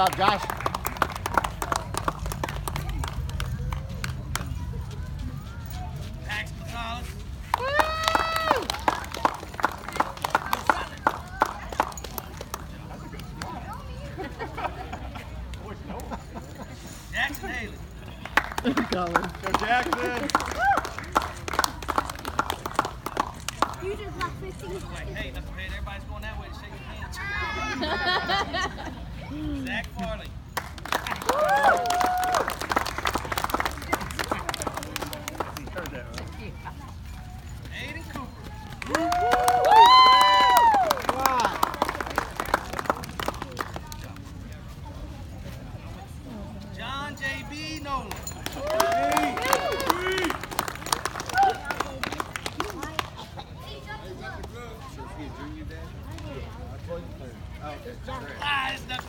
job, Josh. Max Gonzalez. Jackson Haley. Go Jackson. You just left 15 Wait, hey, that's okay. Everybody's going that way to shake your hands. Zach Farley. Aiden Cooper. John J.B. Nolan. Ah,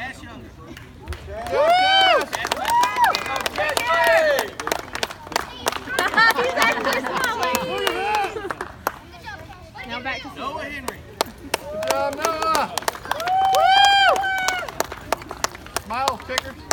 Now back to Noah Henry. Good job, Noah. Smile, kicker.